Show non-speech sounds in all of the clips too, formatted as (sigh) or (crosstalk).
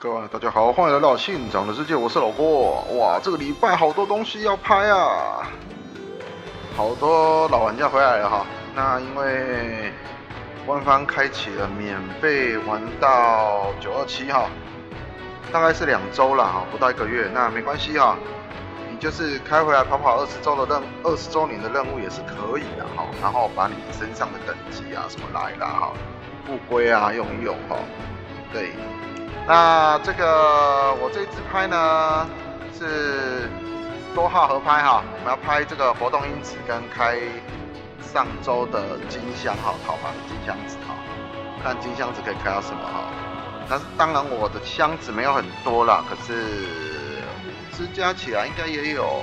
各位大家好，欢迎来到信长的世界，我是老郭。哇，这个礼拜好多东西要拍啊，好多老玩家回来了哈。那因为官方开启了免费玩到九二七哈，大概是两周了哈，不到一个月。那没关系哈，你就是开回来跑跑二十周的任二十周年的任务也是可以的哈。然后把你身上的等级啊什么来了哈，不归啊用一用哈。对。那这个我这支拍呢是多号合拍哈，我们要拍这个活动因子跟开上周的金箱哈，好吧金箱子哈，看金箱子可以开到什么哈。那当然我的箱子没有很多啦，可是五支加起来应该也有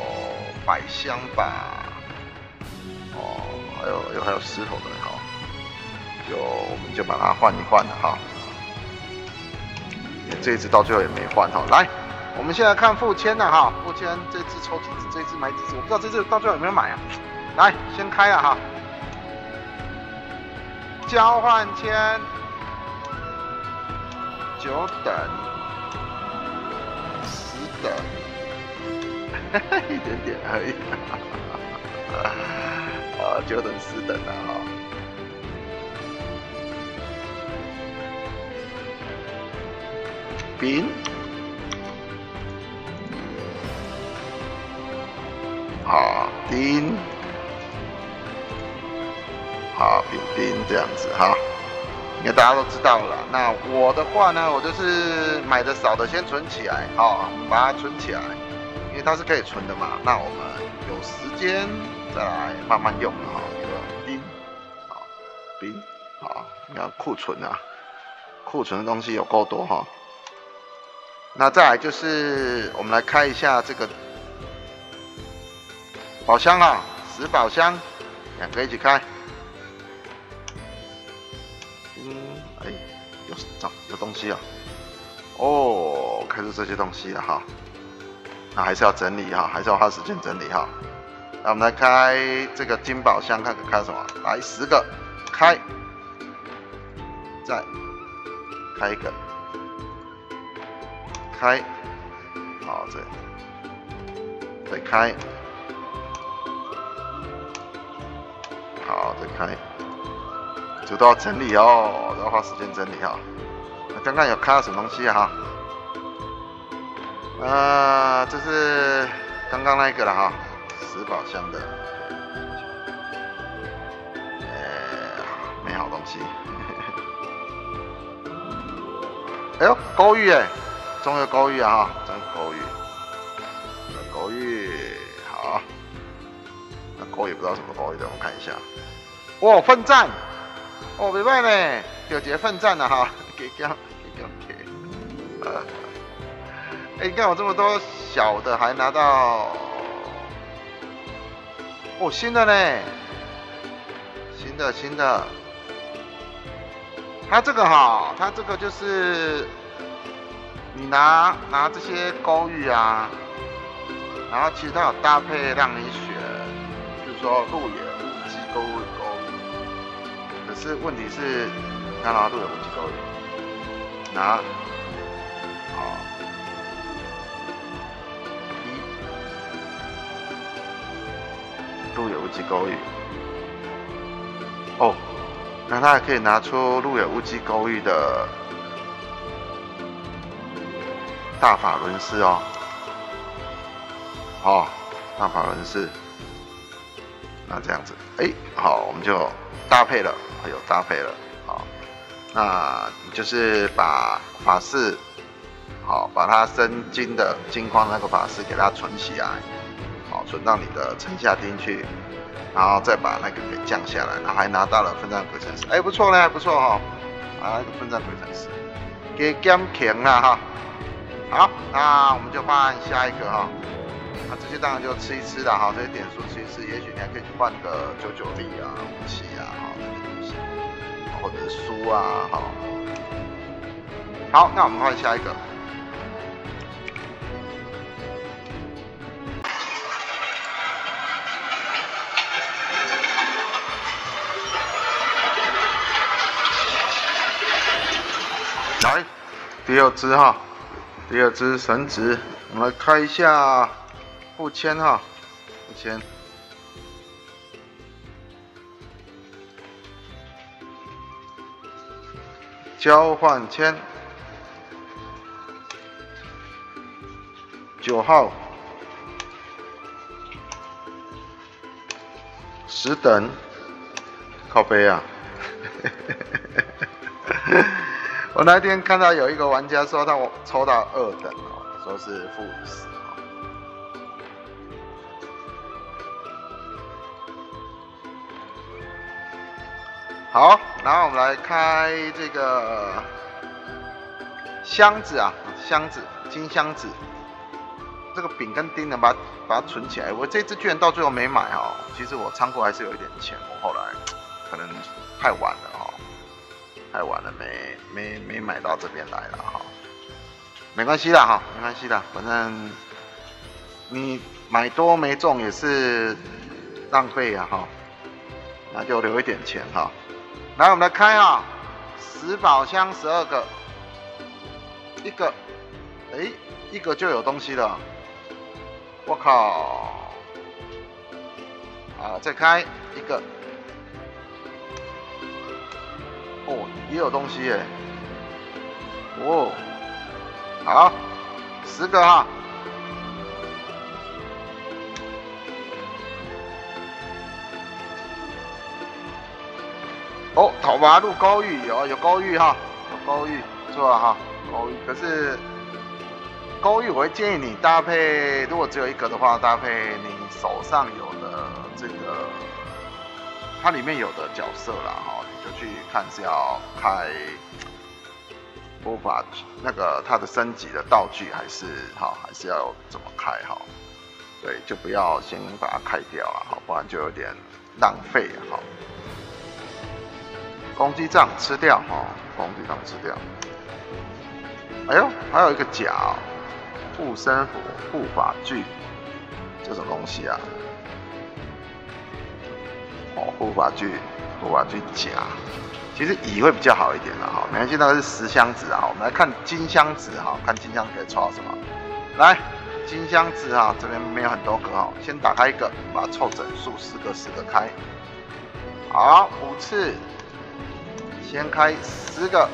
百箱吧。哦，还有有还有石头的哈，就我们就把它换一换了哈。这一只到最后也没换哈，来，我们现在看付签的哈，付签这次抽几只，这次买几只，我不知道这次到最后有没有买啊？来，先开了哈，交换签，九等，十等，(laughs) 一点点而已，啊，九等十等的哈。冰，好丁，好冰冰这样子哈，应该大家都知道了。那我的话呢，我就是买的少的先存起来，好，把它存起来，因为它是可以存的嘛。那我们有时间再来慢慢用哈。这个冰，好冰，好，你看库存啊，库存的东西有够多哈。那再来就是我们来开一下这个宝箱啊，十宝箱，两个一起开。嗯，哎，有找有东西啊，哦，开出这些东西了哈。那还是要整理哈，还是要花时间整理哈。那我们来开这个金宝箱，看看开什么？来十个，开，再开一个。开，好，这再开，好，再开，这都要整理哦，都要花时间整理哈。那刚刚有开到什么东西哈？啊，这是刚刚那个了哈，十宝箱的，呃，没好东西。(laughs) 哎呦，高玉哎！中有高玉啊哈，真高玉，高玉好，那高也不知道什么高玉的，我们看一下。哇，奋战，哦，没办呢，有节奋战了哈，给给给给，呃，(laughs) 哎，你看我这么多小的还拿到，哦，新的呢，新的新的，它这个哈，它这个就是。你拿拿这些勾玉啊，然后其实它有搭配让你选，就是说路野无机勾玉勾玉，可是问题是，看到路野无机勾玉，拿，好，一，路野无机勾玉，哦，那他还可以拿出路野无机勾玉的。大法轮式哦，好，大法轮式，那这样子，哎，好，我们就搭配了，有搭配了，好，那你就是把法式，好，把它生金的金矿那个法式给它存起来，好，存到你的城下厅去，然后再把那个给降下来，然后还拿到了奋战鬼城市，哎，不错嘞，不错哈，啊，那个奋战鬼城市，给减强了哈。好，那我们就换下一个哈。那这些当然就吃一吃的哈，这些点数吃一吃，也许你还可以换个九九力啊、武器啊，哈，这些东西，或者书啊，哈。好，那我们换下一个。来，第二只哈。第二只绳子，我们来开一下副签哈，副签。交换签，九号，十等，靠背啊！(laughs) 我那天看到有一个玩家说他抽到二等哦，说是负十。好，然后我们来开这个箱子啊，箱子金箱子，这个饼跟钉呢，把把它存起来。我这支居然到最后没买哦，其实我仓库还是有一点钱，我后来可能太晚，太晚了没没没买到这边来了哈，没关系的哈，没关系的，反正你买多没中也是浪费啊哈，那就留一点钱哈。来，我们来开啊！十宝箱十二个，一个，哎，一个就有东西了。我靠！啊，再开一个。哦，也有东西耶。哦，好，十个哈。哦，桃花路高玉有有高玉哈，有高玉，是吧哈，高玉。可是高玉，我会建议你搭配，如果只有一个的话，搭配你手上有的这个，它里面有的角色啦哈，就去看是要开魔法那个它的升级的道具，还是哈，还是要怎么开哈？对，就不要先把它开掉了哈，不然就有点浪费哈。攻击杖吃掉哈，攻击杖吃掉。哎呦，还有一个甲，护身符、护法具，这种东西啊。哦，护法具、护法具甲，其实乙会比较好一点的哈。没关系，那个是十箱子啊。我们来看金箱子哈，看金箱子可以抽到什么。来，金箱子哈，这边没有很多个哈，先打开一个，把它凑整数，四个四个开。好，五次。先开十个，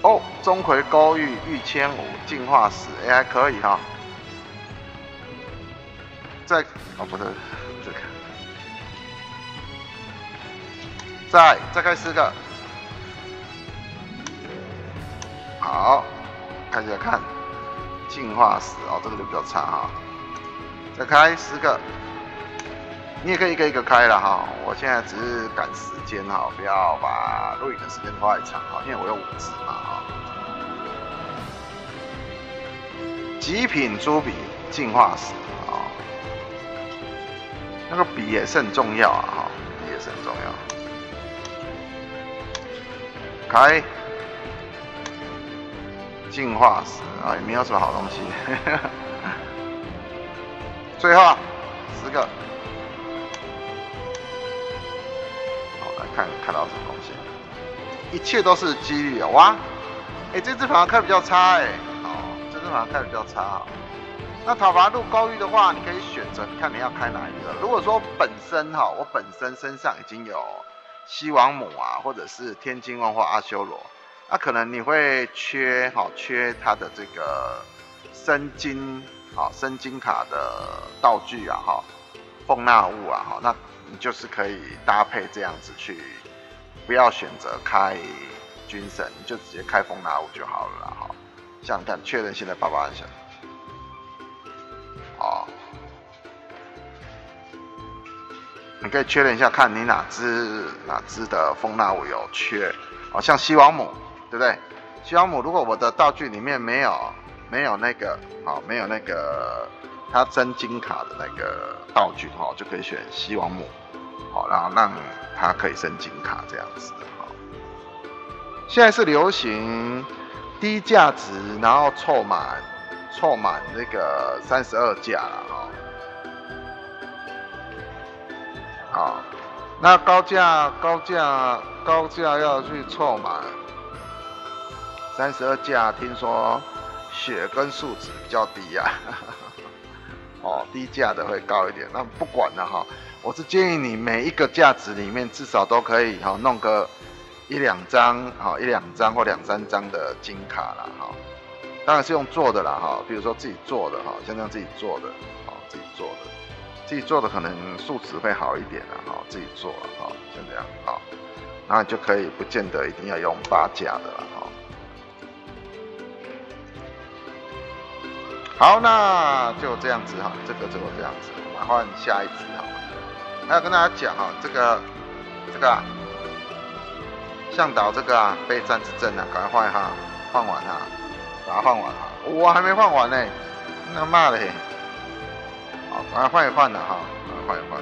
哦，钟馗高玉玉千五进化石，哎还可以哈。再哦不对，这个，再再开十个，好，看一下看，进化石哦，这个就比较差哈。再开十个。你也可以一个一个开了哈，我现在只是赶时间哈，不要把录影的时间拖太长哈，因为我有五支嘛哈。极品朱笔进化石，那个笔也是很重要啊哈，笔也是很重要。开进化石啊，也没有什么好东西。(laughs) 最后十个。来看看到什么东西，一切都是几率啊！哇，哎，这只反而开比较差哎，哦，这只反而开比较差。那讨伐路高玉的话，你可以选择，你看你要开哪一个。如果说本身哈，我本身身上已经有西王母啊，或者是天金万化阿修罗，那可能你会缺哈，缺它的这个生金啊，生金卡的道具啊，哈，奉纳物啊，哈，那。你就是可以搭配这样子去，不要选择开军神，你就直接开风纳物就好了啦。哈，像看确认现在八八一下，哦，你可以确认一下，看你哪只哪只的风纳五有缺，哦，像西王母，对不对？西王母，如果我的道具里面没有没有那个，好，没有那个它真金卡的那个道具，哈，就可以选西王母。好，然后让它可以升金卡这样子。好，现在是流行低价值，然后凑满凑满那个三十二价了哈。好，那高价高价高价要去凑满三十二价，听说血跟数值比较低呀。(laughs) 哦，低价的会高一点。那不管了哈，我是建议你每一个价值里面至少都可以哈弄个一两张哈一两张或两三张的金卡了哈。当然是用做的啦哈，比如说自己做的哈，像这样自己做的，好自己做的。自己做的可能素质会好一点啊，哈，自己做了哈，像这样啊，然后就可以不见得一定要用八价的了哈。好，那就这样子哈，这个就这样子，我们换下一只哈。还要跟大家讲哈，这个这个向导这个啊，备战之阵啊，赶快换哈，换完哈，把它换完了，我还没换完呢，那骂嘞。好，赶快换一换了哈，赶快换一换。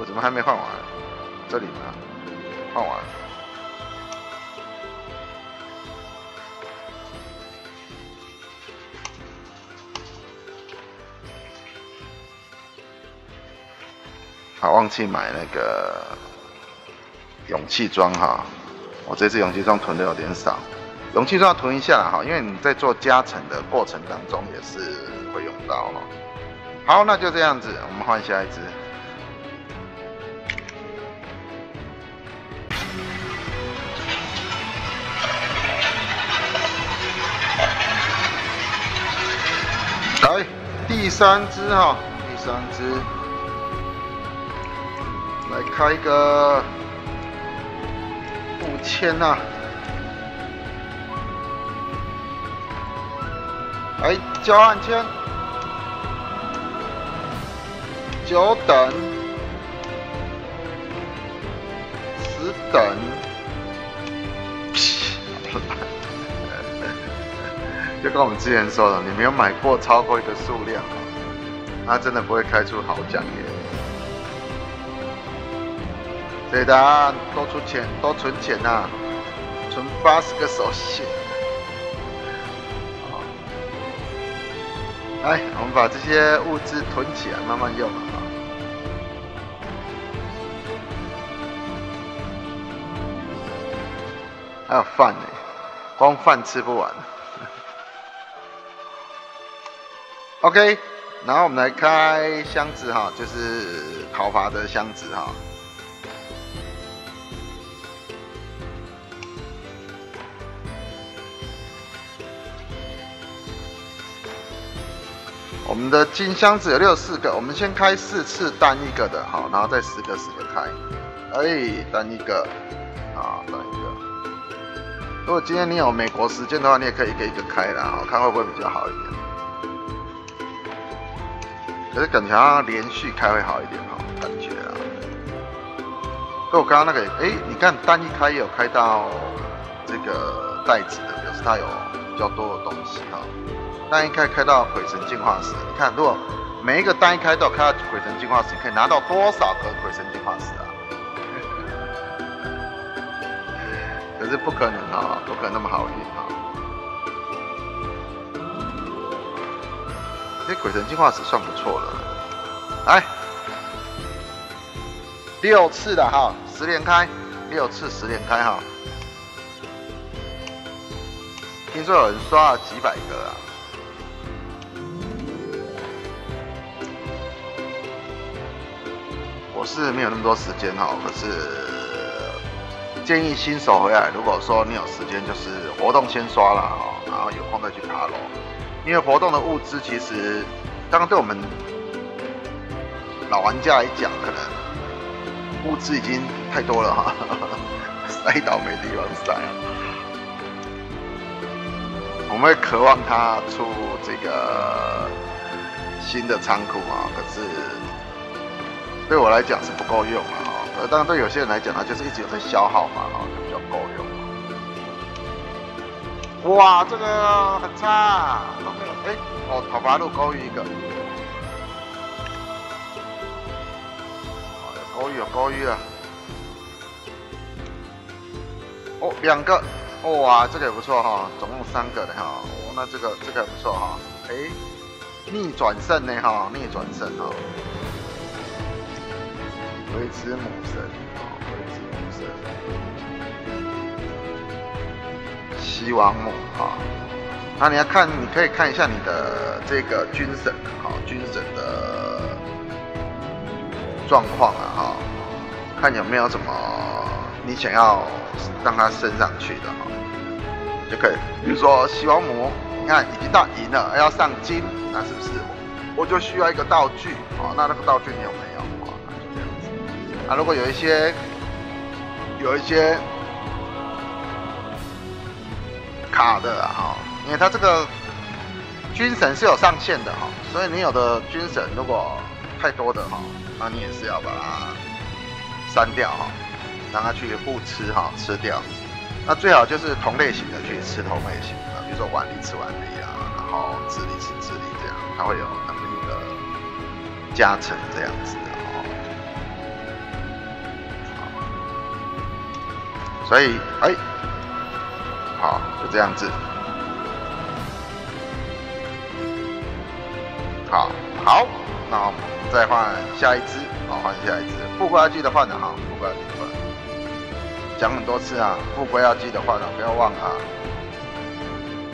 我怎么还没换完？这里呢？换完。好，忘记买那个勇气装哈，我这次勇气装囤的有点少。容器都要囤一下哈，因为你在做加成的过程当中也是会用到哈。好，那就这样子，我们换下一只。来，第三只哈，第三只，来开一个千呐。哎，交换签，九等，十等，(laughs) 就跟我们之前说的，你没有买过超过一个数量，那真的不会开出好奖耶。对的多出钱，多存钱呐，存八十个手信。来，我们把这些物资囤起来，慢慢用啊。还有饭呢，光饭吃不完。OK，然后我们来开箱子哈，就是讨伐的箱子哈。们的金箱子有六四个，我们先开四次单一个的，好，然后再十个十个开，哎，单一个，啊，单一个。如果今天你有美国时间的话，你也可以一个一个开啦，好，看会不会比较好一点。可是感觉好像连续开会好一点哈，感觉啊。跟我刚刚那个，哎，你看单一开也有开到这个袋子的，表示它有比较多的东西哈。单一开开到鬼神进化石，你看，如果每一个单一开都开到鬼神进化石，可以拿到多少个鬼神进化石啊？(laughs) 可是不可能啊，不可能那么好运啊！这鬼神进化石算不错了，来，六次的哈，十连开，六次十连开哈。听说有人刷了几百个啊！是没有那么多时间哈，可是建议新手回来，如果说你有时间，就是活动先刷了哈，然后有空再去爬楼。因为活动的物资其实，当然对我们老玩家来讲，可能物资已经太多了哈，塞到没地方塞。我们会渴望它出这个新的仓库啊，可是。对我来讲是不够用啊，呃，当然对有些人来讲，它就是一直有在消耗嘛，哈，就比较够用。哇，这个很差，都没有，哎，哦，讨伐路勾玉一个，有勾玉有勾玉啊，哦，两个，哇，这个也不错哈，总共三个的哈，哦，那这个这个也不错哈，哎，逆转胜呢哈，逆转胜哈。维持母神啊，维持母神。西王母啊，那你要看，你可以看一下你的这个军神哈，军神的状况啊哈，看有没有什么你想要让它升上去的哈，就可以。比如说西王母，你看已经到银了，要上金，那是不是我就需要一个道具啊？那那个道具你有没有？啊，如果有一些有一些。卡的哈，因为它这个军神是有上限的哈，所以你有的军神如果太多的哈，那你也是要把它删掉哈，让它去互吃哈，吃掉。那最好就是同类型的去吃同类型的，比如说腕力吃腕力啊，然后智力吃智力这样，它会有能力的加成这样子所以哎。好，就这样子。好，好，那我们再换下一只，好，换下一只。富贵要记得换的哈，富贵要记得换。讲很多次啊，富贵要记得换的，不要忘啊。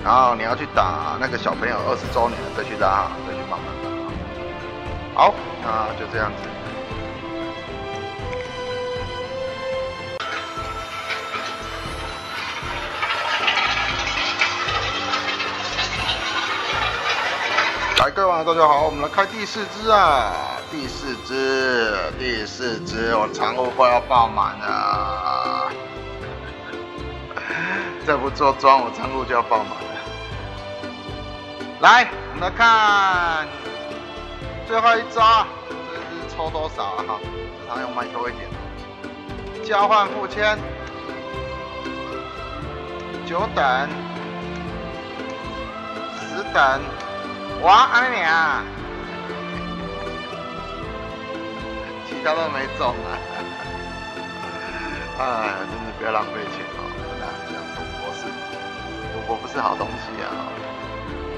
然后你要去打那个小朋友二十周年再去打，再去慢慢打。好，那就这样子。各位网友大家好，我们来开第四支啊，第四支，第四支，我仓库快要爆满了，再不做庄，我仓库就要爆满了。来，我们来看最后一招，这支抽多少啊？哈，这场用麦多一点。交换付签，九等，十等。哇，安妮啊！其他都没中啊！哎，真的不要浪费钱哦！真的，这样赌博是赌博不是好东西啊！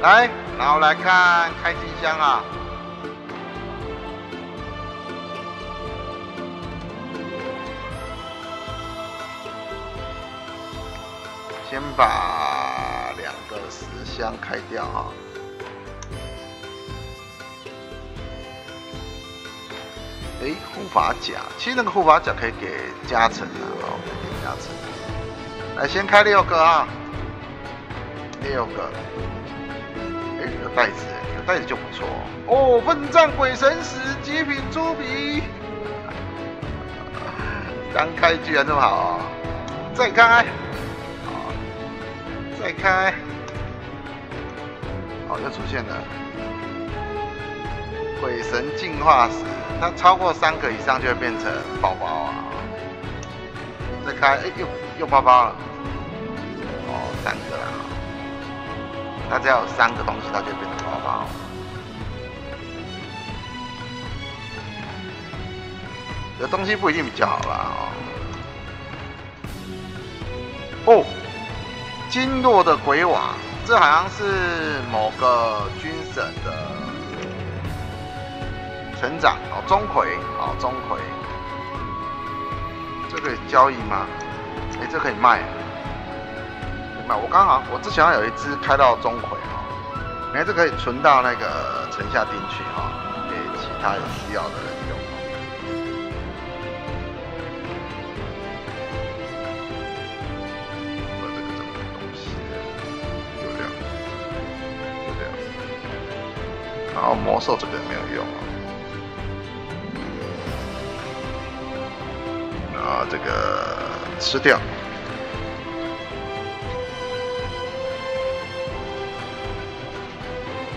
来，然后来看开金箱啊！先把两个十箱开掉哈。哎，护法甲，其实那个护法甲可以给加成的哦，可以给加成。来，先开六个啊，六个。哎，有袋子，有袋子就不错哦。奋战鬼神使，极品猪皮。刚开居然这么好啊！再开，再开，好，又出现了鬼神进化石。它超过三个以上就会变成包包啊！再开，哎，又又包包了。哦，三个了。它只要有三个东西，它就变成包包。有东西不一定比较好啦。哦，哦金落的鬼瓦，这好像是某个军神的。成长哦，钟馗哦，钟馗，这可以交易吗？哎，这可以卖，卖。我刚好，我之前有一只开到钟馗哈，哎这可以存到那个城下町去哈，给其他有需要的人用。这个什么东西？就这样，就这样。然后魔兽这个没有用啊。这个吃掉，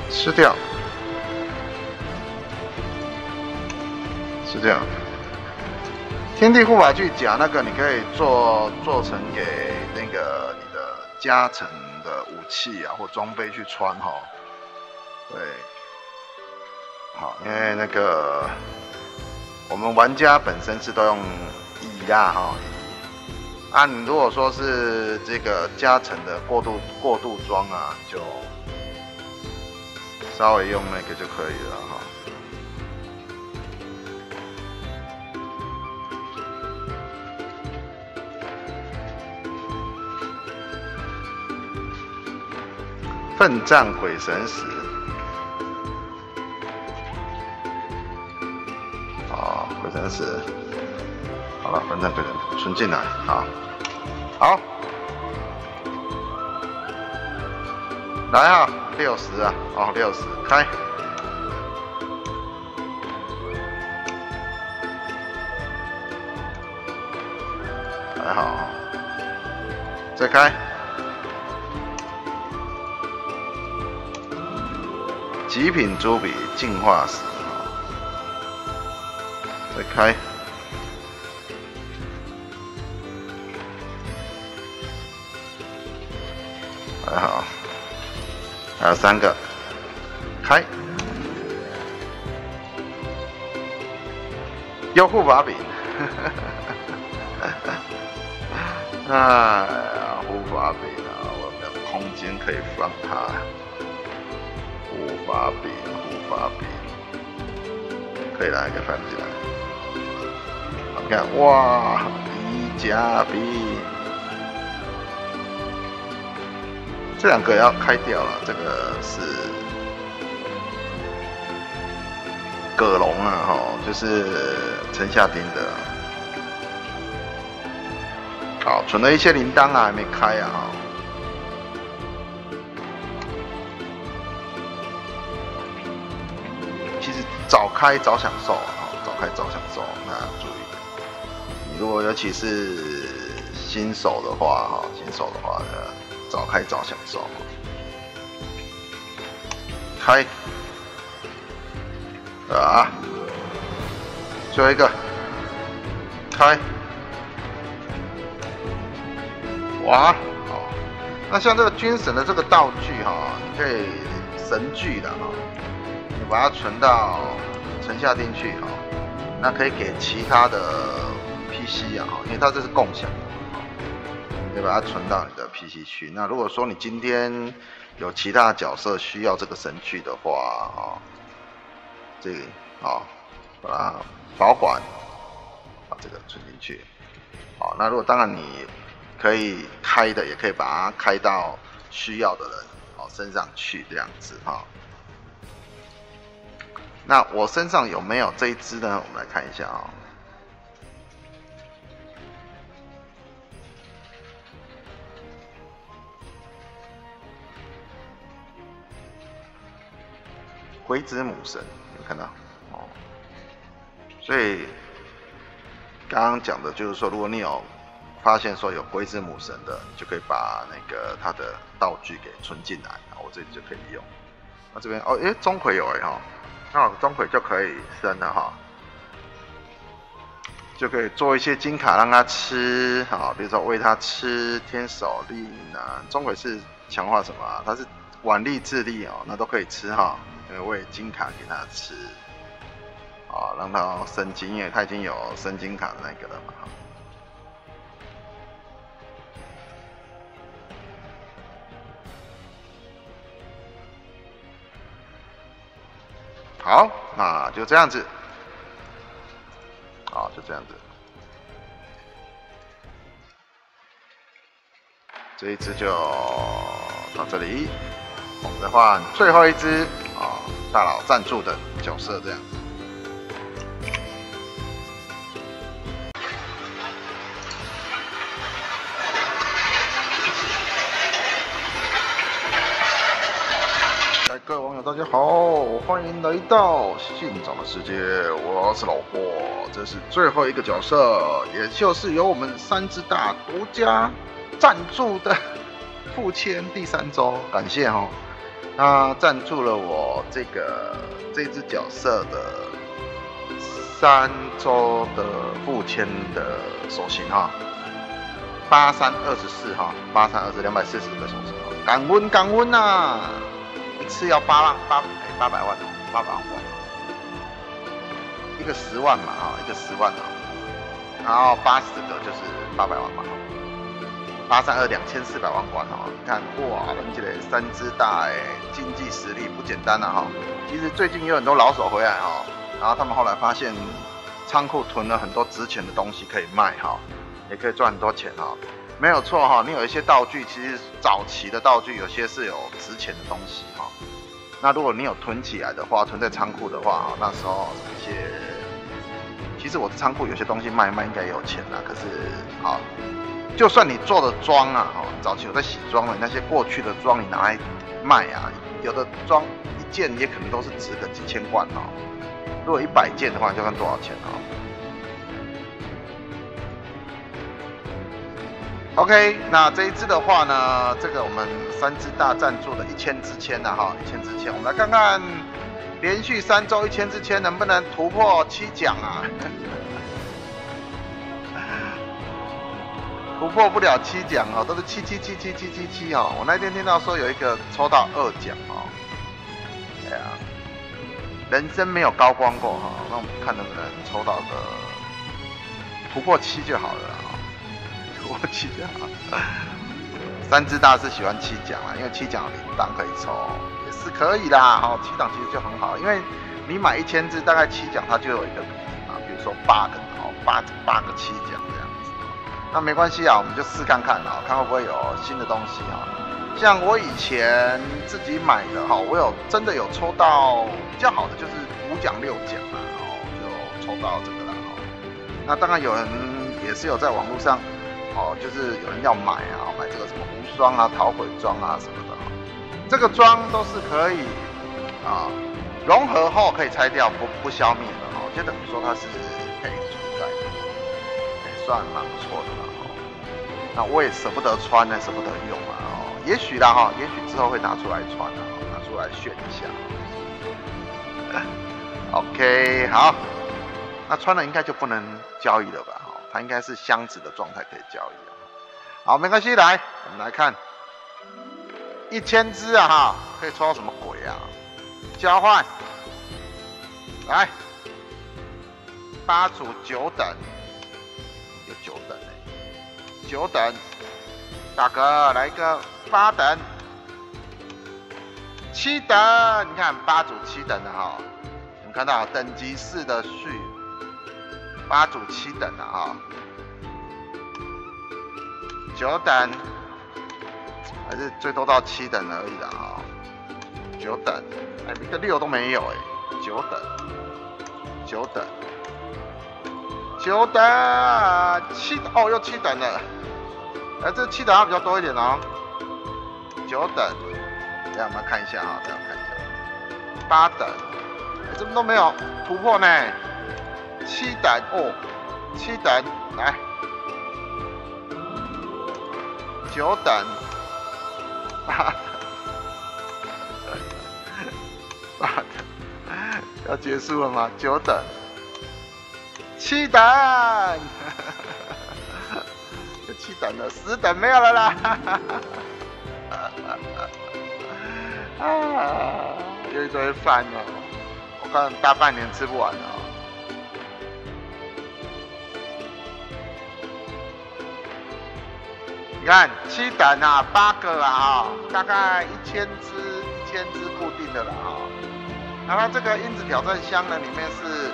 吃掉，吃掉。天地护法具甲那个，你可以做做成给那个你的加成的武器啊或装备去穿哈。对，好，因为那个我们玩家本身是都用。乙啊哈，啊你如果说是这个加成的过渡过渡装啊，就稍微用那个就可以了哈。奋战鬼神时，啊，鬼神石，好了，奋战鬼神存进来，好，好，来啊，六十。啊，哦，六十，开，还好，再开。极品朱比进化石，开，还好，还有三个，开，优护把柄，(laughs) 哎呀，护法柄啊，我没有空间可以放它。护法柄，护法柄，可以来一个翻起来。看，哇，一加兵，这两个要开掉了。这个是葛龙啊，哈，就是陈夏丁的。好，存了一些铃铛啊，还没开啊，哈。早开早享受啊！早开早享受，那注意。如果尤其是新手的话，哈，新手的话呢，早开早享受。开啊！最后一个开。哇！好，那像这个军神的这个道具哈，你可以神具的哈。你把它存到存下进去哈，那可以给其他的 PC 啊，因为它这是共享的，你把它存到你的 PC 去。那如果说你今天有其他角色需要这个神具的话啊，这个啊，把它保管，把这个存进去。好，那如果当然你可以开的，也可以把它开到需要的人哦身上去这样子哈。那我身上有没有这一只呢？我们来看一下啊。鬼子母神有看到哦。所以刚刚讲的就是说，如果你有发现说有鬼子母神的，你就可以把那个它的道具给存进来，我这里就可以用。那这边哦，哎，钟馗有哎哈。那钟馗就可以生了哈，就可以做一些金卡让他吃，好，比如说喂他吃天守力呢。钟馗是强化什么？他是腕力、智力哦，那都可以吃哈，喂金卡给他吃，啊，让他升金，因为他已经有升金卡的那个了嘛。好，那就这样子。好，就这样子。这一只就到这里，我们再换最后一只，大佬赞助的角色这样。各位网友，大家好，欢迎来到信长的世界，我是老霍，这是最后一个角色，也就是由我们三只大独家赞助的付签第三周，感谢哈，他赞助了我这个这只角色的三周的付签的手型哈，八三二十四哈，八三二十两百四十个手型，感恩感恩呐。一次要八万八哎八百万，八百万，一个十万嘛哈，一个十万啊，然后八十个就是八百万嘛，八三二两千四百万关哦，你看哇，人家的三只大哎，经济实力不简单啊哈。其实最近有很多老手回来哈，然后他们后来发现仓库囤了很多值钱的东西可以卖哈，也可以赚很多钱哈。没有错哈，你有一些道具，其实早期的道具有些是有值钱的东西哈。那如果你有囤起来的话，囤在仓库的话，那时候一些，其实我的仓库有些东西卖卖应该有钱啦。可是啊，就算你做的装啊，哦，早期有在洗装的那些过去的装，你拿来卖啊，有的装。件也可能都是值个几千万哦。如果一百件的话，就算多少钱哦。OK，那这一支的话呢，这个我们三支大赞助的一千支签的哈，一千支签，我们来看看连续三周一千支签能不能突破七奖啊？突破不了七奖哦，都是七七七七七七七哦。我那天听到说有一个抽到二奖哦。对啊，人生没有高光过哈，那我们看能不能抽到个突破七就好了啊，(laughs) 突破七就好。三只大是喜欢七奖啊，因为七奖铃铛可以抽，也是可以啦。哦，七档其实就很好，因为你买一千只，大概七奖它就有一个啊，比如说八个哦，八八个七奖。那没关系啊，我们就试看看啊，看会不会有新的东西啊。像我以前自己买的哈，我有真的有抽到比较好的，就是五奖六奖嘛，然后就抽到这个了哈。那当然有人也是有在网络上哦，就是有人要买啊，买这个什么无双啊、逃鬼装啊什么的。这个装都是可以啊，融合后可以拆掉，不不消灭的哈，就等于说它是，算蛮不错的了哈。那我也舍不得穿呢，舍不得用啊。哦也许啦哈，也许之后会拿出来穿啊，拿出来炫一下。(laughs) OK，好，那穿了应该就不能交易了吧？哈，它应该是箱子的状态可以交易。好，没关系，来，我们来看一千只啊哈，可以抽到什么鬼啊？交换，来，八组九等，九等哎，九等，大哥来一个。八等，七等，你看八组七等的哈，我们看到等级四的序，八组七等的哈，九等，还是最多到七等而已的哈，九等，哎，一个六都没有哎，九等，九等，九等，七哦又七等了，哎，这七等要比较多一点哦。九等，大家我们看一下哈，大家看一下，八等，怎么都没有突破呢？七等哦，七等。来，九等，八等，八等，要结束了吗？九等，七等，(laughs) 七等了，十等没有了啦。(laughs) 啊，有一堆饭哦，我看大半年吃不完了。你看七等啊，八个啊，大概一千只，一千只固定的了啊。那它这个因子挑战箱呢，里面是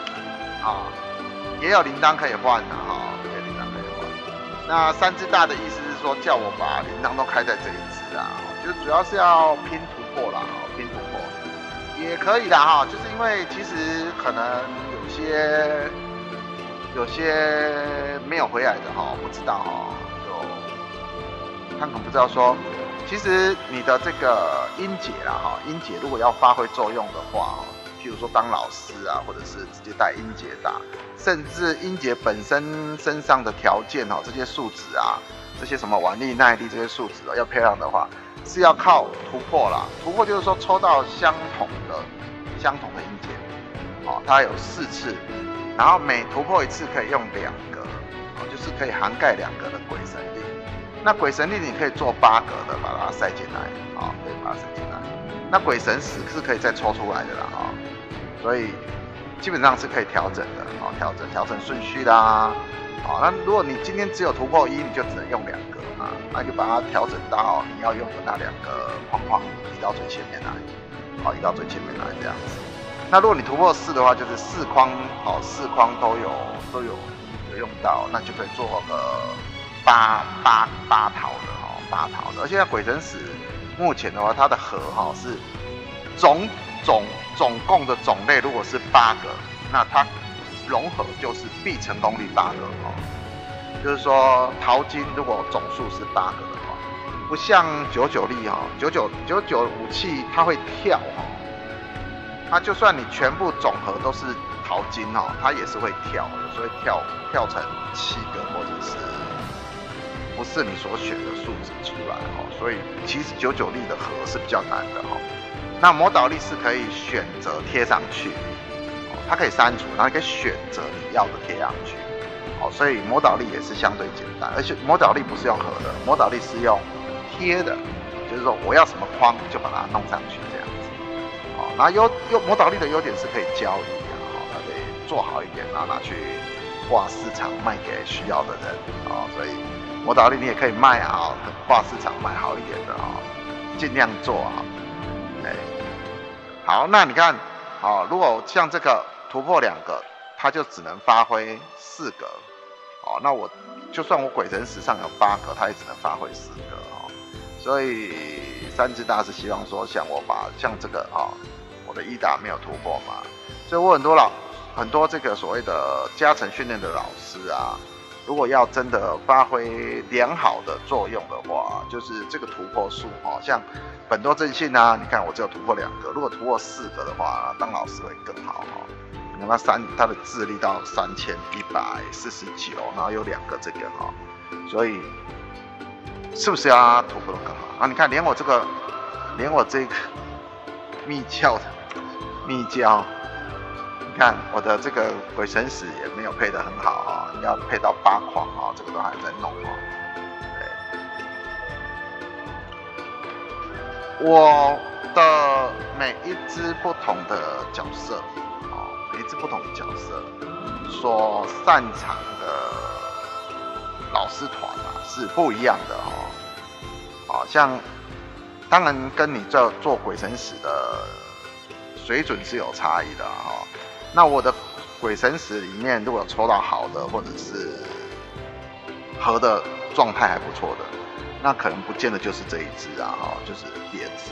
啊，也有铃铛可以换的哈，有铃铛可以换。那三只大的意思是说，叫我把铃铛都开在这一只啊。就主要是要拼突破啦，拼突破也可以的哈。就是因为其实可能有些有些没有回来的哈，不知道哈，就他可能不知道说，其实你的这个音节啦哈，音节如果要发挥作用的话，譬如说当老师啊，或者是直接带音节打，甚至音节本身身上的条件哦，这些数值啊，这些什么腕力、耐力这些数值啊，要漂亮的话。是要靠突破啦，突破就是说抽到相同的相同的音节，哦，它有四次，然后每突破一次可以用两个，哦，就是可以涵盖两个的鬼神力。那鬼神力你可以做八格的，把它塞进来，啊，可以把它塞进来。那鬼神石是可以再抽出来的啦，哈，所以基本上是可以调整的，哦，调整调整顺序啦，好，那如果你今天只有突破一，你就只能用两个啊。那就把它调整到你要用的那两个框框移到最前面来，好，移到最前面来这样子。那如果你突破四的话，就是四框，好，四框都有都有有用到，那就可以做个八八八桃的哦，八桃的。而且鬼神使目前的话，它的盒哈是总总总共的种类，如果是八个，那它融合就是必成功率八个哈。就是说淘金如果总数是八个的话，不像九九力哈，九九九九武器它会跳哈。它就算你全部总和都是淘金哦，它也是会跳，有时候会跳跳成七个或者是不是你所选的数字出来哦，所以其实九九力的和是比较难的哈。那魔导力是可以选择贴上去，哦，它可以删除，然后可以选择你要的贴上去，哦，所以魔导力也是相对简单，而且魔导力不是用合的，魔导力是用贴的，就是说我要什么框就把它弄上去这样。然后优优魔导力的优点是可以交易啊，它可以做好一点，然后拿去挂市场卖给需要的人啊，所以魔导力你也可以卖啊，挂市场卖好一点的啊，尽量做啊。好，那你看，好，如果像这个突破两个，它就只能发挥四格，哦，那我就算我鬼神史上有八个，它也只能发挥四个。哦，所以三只大是希望说，像我把像这个啊。的一打没有突破嘛，所以我很多老很多这个所谓的加成训练的老师啊，如果要真的发挥良好的作用的话，就是这个突破数哦，像本多正信啊，你看我只有突破两个，如果突破四个的话，当老师会更好哈。你看他三他的智力到三千一百四十九，然后有两个这个哈，所以是不是要突破的更好啊？你看连我这个连我这个密教的。密教，看我的这个鬼神使也没有配得很好啊，要配到八框啊，这个都还在弄啊。对，我的每一只不同的角色啊，每一只不同的角色所擅长的老师团啊是不一样的哦。啊，像当然跟你这做鬼神使的。水准是有差异的哈，那我的鬼神使里面如果抽到好的或者是合的状态还不错的，那可能不见得就是这一只啊哈，就是别只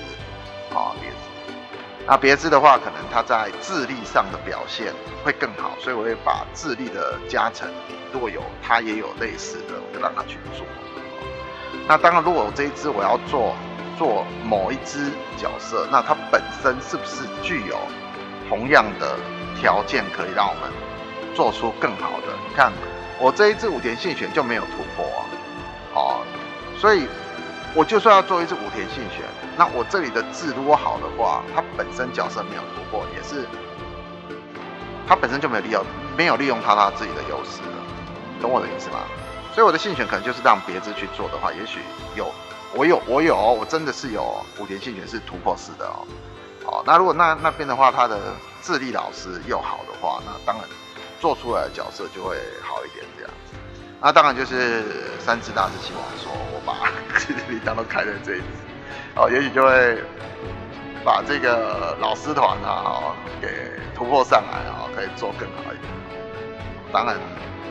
啊别只。那别只的话，可能它在智力上的表现会更好，所以我会把智力的加成，如果有它也有类似的，我就让它去做。那当然，如果这一只我要做。做某一只角色，那它本身是不是具有同样的条件，可以让我们做出更好的？你看，我这一只武田信玄就没有突破啊，哦，所以我就算要做一只武田信玄，那我这里的字如果好的话，它本身角色没有突破，也是它本身就没有利用，没有利用它它自己的优势的，懂我的意思吗？所以我的信玄可能就是让别字去做的话，也许有。我有，我有，我真的是有武田信玄是突破式的哦。好，那如果那那边的话，他的智力老师又好的话，那当然做出来的角色就会好一点这样子。那当然就是三只大师希望说，我把 (laughs) 智力当都开在这一只，哦，也许就会把这个老师团啊，哦，给突破上来啊，可以做更好一点。当然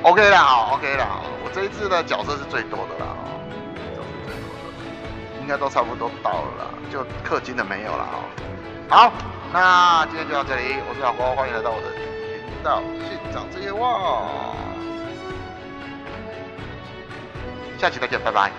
，OK 啦，，OK 啦，我这一次的角色是最多的啦。应该都差不多到了啦，就氪金的没有了哦。好，那今天就到这里，我是小郭，欢迎来到我的频道，信长之夜望，下期再见，拜拜。